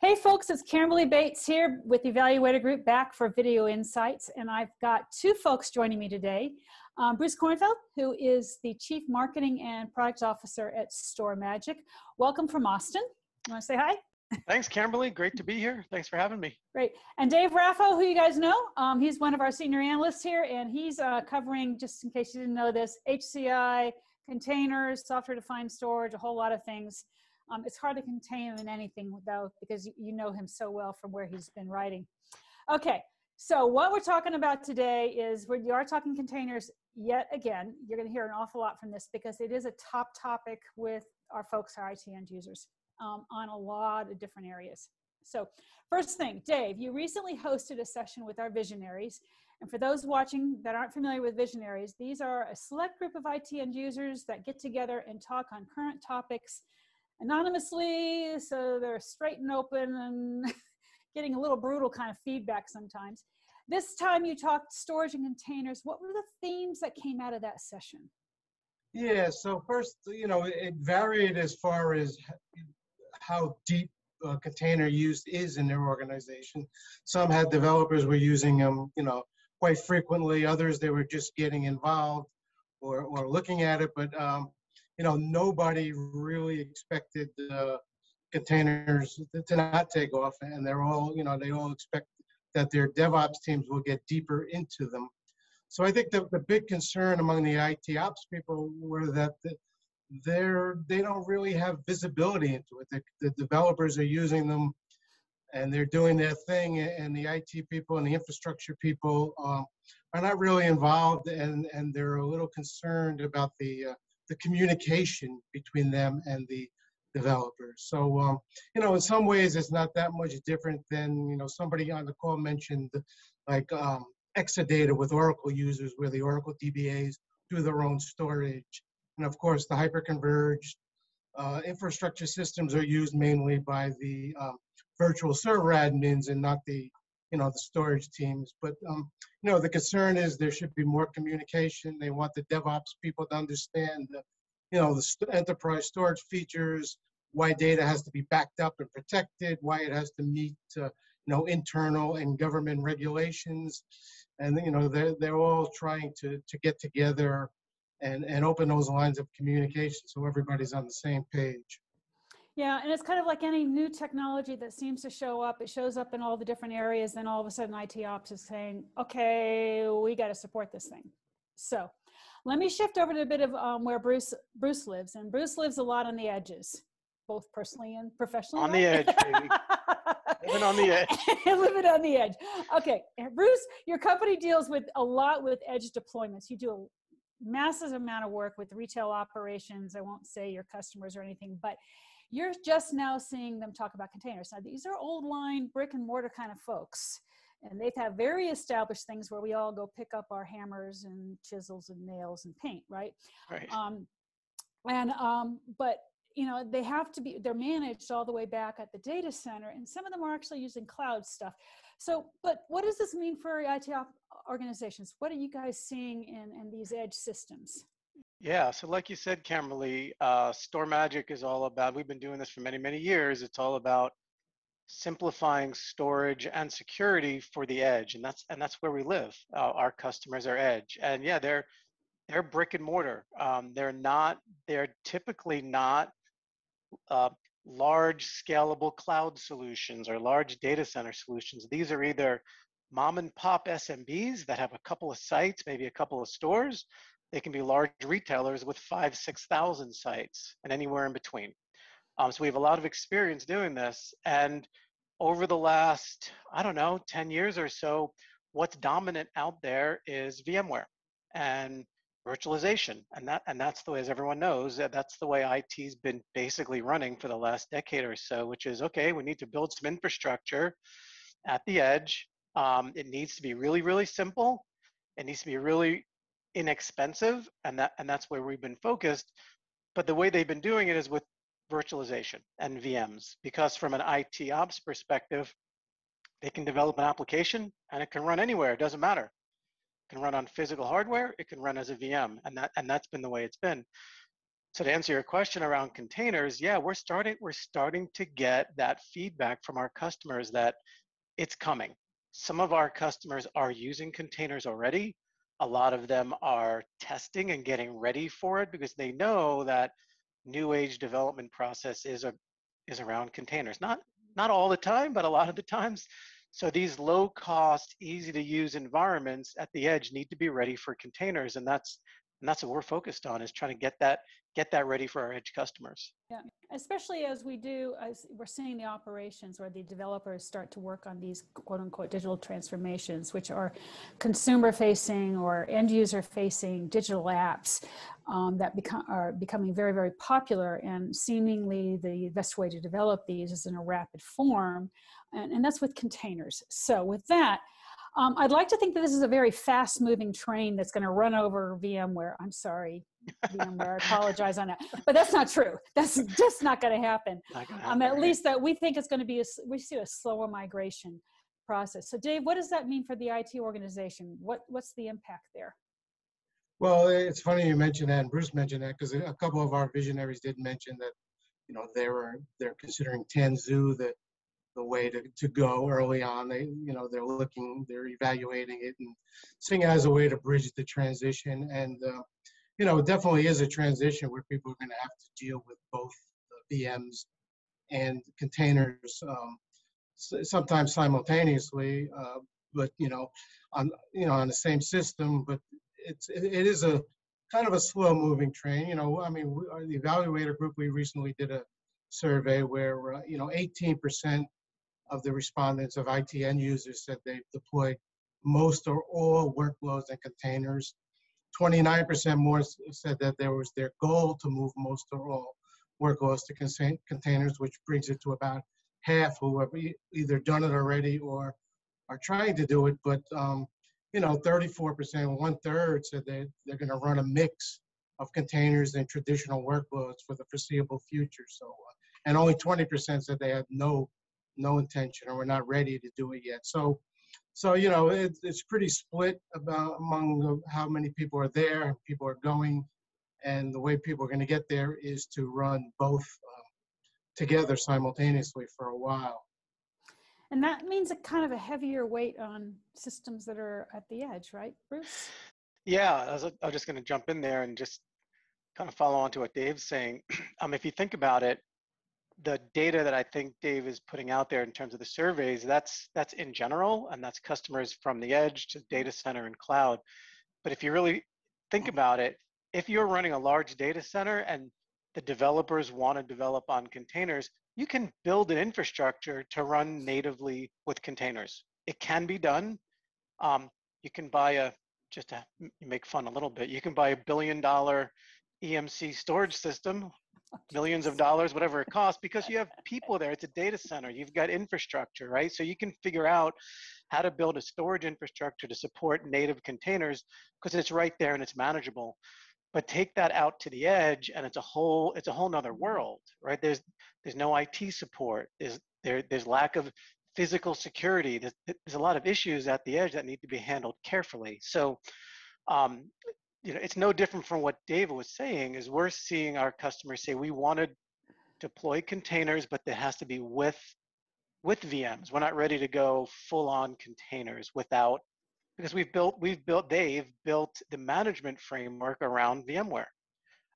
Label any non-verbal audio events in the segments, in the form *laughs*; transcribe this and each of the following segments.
Hey folks, it's Camberley Bates here with the Evaluator Group back for Video Insights, and I've got two folks joining me today. Um, Bruce Kornfeld, who is the Chief Marketing and Product Officer at StorMagic. Welcome from Austin. You want to say hi? Thanks, Camberley. Great to be here. Thanks for having me. Great. And Dave Raffo, who you guys know, um, he's one of our senior analysts here, and he's uh, covering, just in case you didn't know this, HCI, containers, software-defined storage, a whole lot of things. Um, it's hard to contain him in anything though, because you know him so well from where he's been writing. Okay, so what we're talking about today is we are talking containers yet again. You're going to hear an awful lot from this because it is a top topic with our folks, our IT end users, um, on a lot of different areas. So first thing, Dave, you recently hosted a session with our visionaries. And for those watching that aren't familiar with visionaries, these are a select group of IT end users that get together and talk on current topics anonymously, so they're straight and open and *laughs* getting a little brutal kind of feedback sometimes. This time you talked storage and containers. What were the themes that came out of that session? Yeah, so first, you know, it varied as far as how deep uh, container use is in their organization. Some had developers were using them, you know, quite frequently. Others, they were just getting involved or, or looking at it. But um, you know, nobody really expected the containers to not take off, and they're all, you know, they all expect that their DevOps teams will get deeper into them. So I think the, the big concern among the IT ops people were that the, they're they don't really have visibility into it. The, the developers are using them, and they're doing their thing, and the IT people and the infrastructure people um, are not really involved, and and they're a little concerned about the uh, the communication between them and the developers. So, um, you know, in some ways, it's not that much different than, you know, somebody on the call mentioned like um, Exadata with Oracle users, where the Oracle DBAs do their own storage. And of course, the hyperconverged uh, infrastructure systems are used mainly by the um, virtual server admins and not the you know the storage teams but um, you know the concern is there should be more communication. They want the devops people to understand the you know the st- enterprise storage features why data has to be backed up and protected why it has to meet uh, you know internal and government regulations. And you know they're, they're all trying to to get together and and open those lines of communication so everybody's on the same page yeah, and it's kind of like any new technology that seems to show up. It shows up in all the different areas, then all of a sudden IT ops is saying, "Okay, we got to support this thing." So, let me shift over to a bit of um, where Bruce Bruce lives, and Bruce lives a lot on the edges, both personally and professionally. On the edge, baby. *laughs* living on the edge. *laughs* living on the edge. Okay, Bruce, your company deals with a lot with edge deployments. You do a massive amount of work with retail operations. I won't say your customers or anything, but you're just now seeing them talk about containers. Now, these are old line brick and mortar kind of folks, and they have very established things where we all go pick up our hammers and chisels and nails and paint, right? Right. Um, and um, but you know they have to be they're managed all the way back at the data center, and some of them are actually using cloud stuff. So, but what does this mean for IT organizations? What are you guys seeing in, in these edge systems? Yeah, so like you said, Camberley, uh, StorMagic is all about, we've been doing this for many, many years. It's all about simplifying storage and security for the edge. And that's, and that's where we live. Uh, our customers are edge. And yeah, they're, they're brick and mortar. Um, they're not, they're typically not uh, large scalable cloud solutions or large data center solutions. These are either mom and pop SMBs that have a couple of sites, maybe a couple of stores, they can be large retailers with five, 6,000 sites and anywhere in between. Um, so we have a lot of experience doing this. And over the last, I don't know, 10 years or so, what's dominant out there is VMware and virtualization. And that and that's the way, as everyone knows, that that's the way IT's been basically running for the last decade or so, which is okay, we need to build some infrastructure at the edge. Um, it needs to be really, really simple. It needs to be really inexpensive, and that and that's where we've been focused. But the way they've been doing it is with virtualization and VMs, because from an IT ops perspective, they can develop an application and it can run anywhere. It doesn't matter. It can run on physical hardware. It can run as a VM, and that and that's been the way it's been. so to answer your question around containers, yeah, we're starting we're starting to get that feedback from our customers that it's coming. Some of our customers are using containers already. A lot of them are testing and getting ready for it because they know that new age development process is a is around containers. Not not all the time, but a lot of the times. So these low cost, easy to use environments at the edge need to be ready for containers. And that's and that's what we're focused on is trying to get that get that ready for our edge customers. Yeah especially as we do as we're seeing the operations where the developers start to work on these quote unquote digital transformations which are consumer facing or end user facing digital apps um, that become are becoming very very popular and seemingly the best way to develop these is in a rapid form and, and that's with containers. So with that um, I'd like to think that this is a very fast moving train that's going to run over VMware. I'm sorry, VMware, I apologize on that. But that's not true. That's just not going to happen. Um, at least that we think it's going to be, a, we see a slower migration process. So Dave, what does that mean for the IT organization? What, what's the impact there? Well, it's funny you mentioned that, and Bruce mentioned that, because a couple of our visionaries did mention that, you know, they were they're considering Tanzu, the the way to, to go early on. They, you know, they're looking, they're evaluating it and seeing it as a way to bridge the transition. And, uh, you know, it definitely is a transition where people are going to have to deal with both VMs and containers um, sometimes simultaneously, uh, but, you know, on, you know, on the same system, but it's, it, it is a kind of a slow moving train. You know, I mean, we, the evaluator group, we recently did a survey where, uh, you know, 18% of the respondents of IT end users said they've deployed most or all workloads and containers. 29% more said that there was their goal to move most or all workloads to containers, which brings it to about half who have either done it already or are trying to do it. But um, you know, 34%, one third said they they're going to run a mix of containers and traditional workloads for the foreseeable future. So, uh, and only 20% said they had no no intention or we're not ready to do it yet. So, so you know, it, it's pretty split about among how many people are there, people are going, and the way people are going to get there is to run both uh, together simultaneously for a while. And that means a kind of a heavier weight on systems that are at the edge, right, Bruce? Yeah, I was, I was just going to jump in there and just kind of follow on to what Dave's saying. *clears throat* Um, if you think about it, the data that I think Dave is putting out there in terms of the surveys, that's that's in general, and that's customers from the edge to data center and cloud. But if you really think about it, if you're running a large data center and the developers want to develop on containers, you can build an infrastructure to run natively with containers. It can be done. Um, you can buy a, just to make fun a little bit, you can buy a billion dollar EMC storage system millions of dollars, whatever it costs, because you have people there. It's a data center. You've got infrastructure, right? So you can figure out how to build a storage infrastructure to support native containers because it's right there and it's manageable. But take that out to the edge, and it's a whole it's a whole nother world, right? There's there's no IT support. There's there there's lack of physical security. There's, there's a lot of issues at the edge that need to be handled carefully. So um, you know, it's no different from what Dave was saying is we're seeing our customers say we want to deploy containers, but there has to be with with VMs. We're not ready to go full on containers without because we've built we've built they've built the management framework around VMware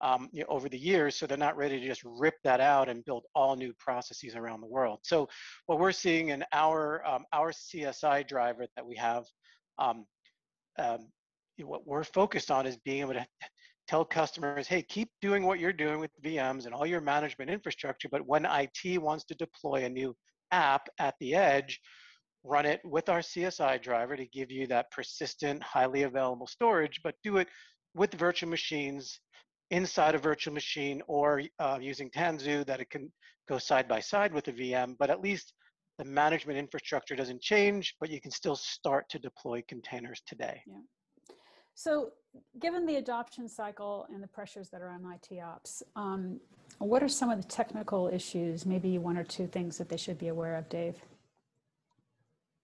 um, you know, over the years, so they're not ready to just rip that out and build all new processes around the world. So what we're seeing in our um, our CSI driver that we have um, um, what we're focused on is being able to tell customers, hey, keep doing what you're doing with VMs and all your management infrastructure, but when IT wants to deploy a new app at the edge, run it with our CSI driver to give you that persistent, highly available storage, but do it with virtual machines inside a virtual machine or uh, using Tanzu that it can go side by side with the VM, but at least the management infrastructure doesn't change, but you can still start to deploy containers today. Yeah. So given the adoption cycle and the pressures that are on IT ops, um, what are some of the technical issues, maybe one or two things that they should be aware of, Dave?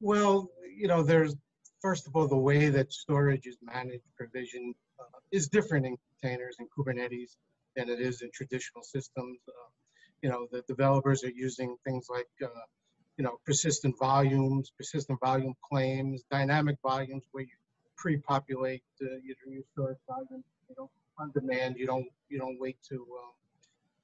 Well, you know, there's, first of all, the way that storage is managed, provisioned, uh, is different in containers and Kubernetes than it is in traditional systems. Uh, you know, the developers are using things like, uh, you know, persistent volumes, persistent volume claims, dynamic volumes where you pre-populate uh, your, your storage volume. You know, on demand. You don't you don't wait to um,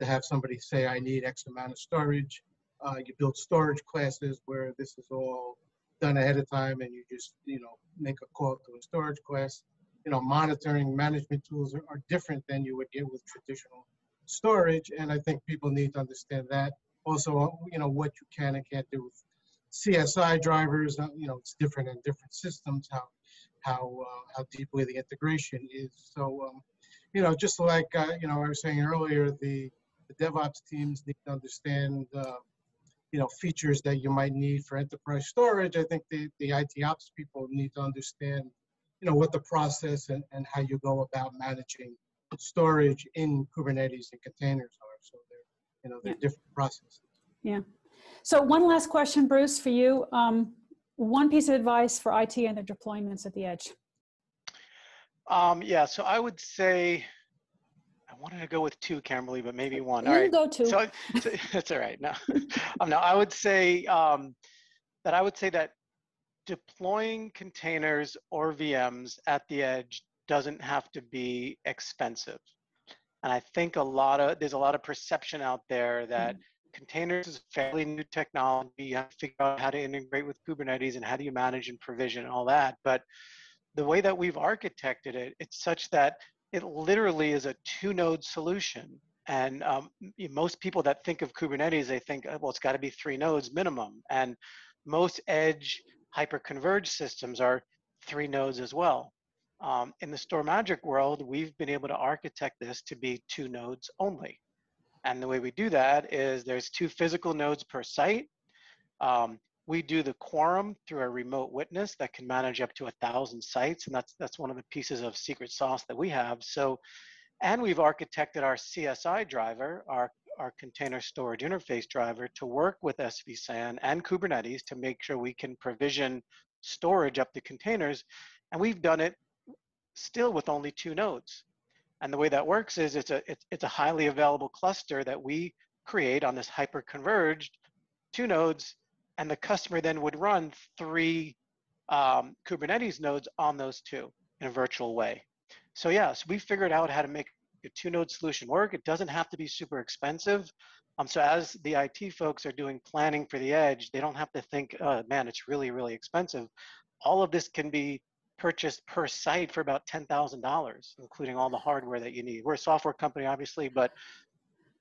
to have somebody say I need X amount of storage. Uh, you build storage classes where this is all done ahead of time, and you just you know make a call to a storage class. You know, monitoring management tools are, are different than you would get with traditional storage, and I think people need to understand that. Also, you know what you can and can't do with CSI drivers. Uh, you know, it's different in different systems. How how uh, how deeply the integration is. So, um, you know, just like uh, you know, I was saying earlier, the the DevOps teams need to understand. Uh, you know, features that you might need for enterprise storage. I think the, the IT ops people need to understand, you know, what the process and, and how you go about managing storage in Kubernetes and containers are. So they're, you know, they're Yeah. different processes. Yeah. So one last question, Bruce, for you. Um, one piece of advice for IT and their deployments at the edge. Um, yeah, so I would say, I wanted to go with two, Camberley, but maybe one. All You right. can go to. So, so *laughs* that's all right. No, *laughs* um, no, I would say um, that I would say that deploying containers or VMs at the edge doesn't have to be expensive. And I think a lot of there's a lot of perception out there that containers is a fairly new technology. You have to figure out how to integrate with Kubernetes and how do you manage and provision and all that. But the way that we've architected it, it's such that it literally is a two-node solution. And um, most people that think of Kubernetes, they think, "Oh, well, it's got to be three nodes minimum. And most edge hyper-converged systems are three nodes as well. Um, in the StorMagic world, we've been able to architect this to be two nodes only. And the way we do that is there's two physical nodes per site. Um, we do the quorum through a remote witness that can manage up to a thousand sites, and that's that's one of the pieces of secret sauce that we have. So, and we've architected our CSI driver, our our container storage interface driver, to work with SVSAN and Kubernetes to make sure we can provision storage up to containers, and we've done it still with only two nodes. And the way that works is it's a it's, it's a highly available cluster that we create on this hyper converged two nodes, and the customer then would run three um, Kubernetes nodes on those two in a virtual way. So yes, yeah, so we figured out how to make a two node solution work. It doesn't have to be super expensive. Um, so as the IT folks are doing planning for the edge, they don't have to think, oh man, it's really, really expensive. All of this can be purchased per site for about $10,000, including all the hardware that you need. We're a software company, obviously, but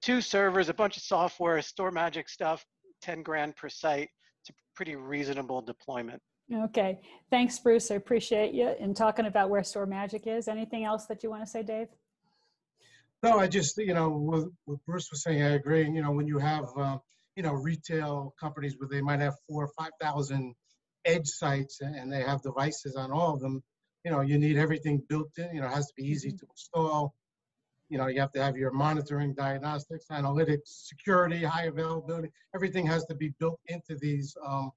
two servers, a bunch of software, StorMagic stuff, 10 grand per site. It's a pretty reasonable deployment. Okay, thanks, Bruce. I appreciate you and talking about where StorMagic is. Anything else that you want to say, Dave? No, I just, you know, what, what Bruce was saying, I agree. You know, when you have, uh, you know, retail companies where they might have four or 5,000 edge sites and they have devices on all of them, you know, you need everything built in, you know, it has to be easy to install. You know, you have to have your monitoring, diagnostics, analytics, security, high availability. Everything has to be built into these, um,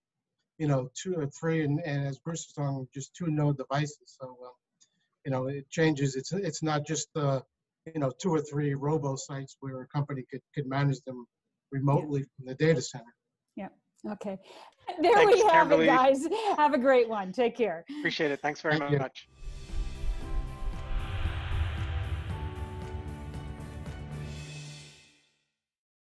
you know, two or three, and, and as Bruce was talking, just two node devices. So, um, you know, it changes. It's it's not just uh, you know, two or three robo sites where a company could could manage them remotely from the data center. Okay, there Thanks, we have Camberley. it, guys. Have a great one. Take care. Appreciate it. Thanks very Thank you. much.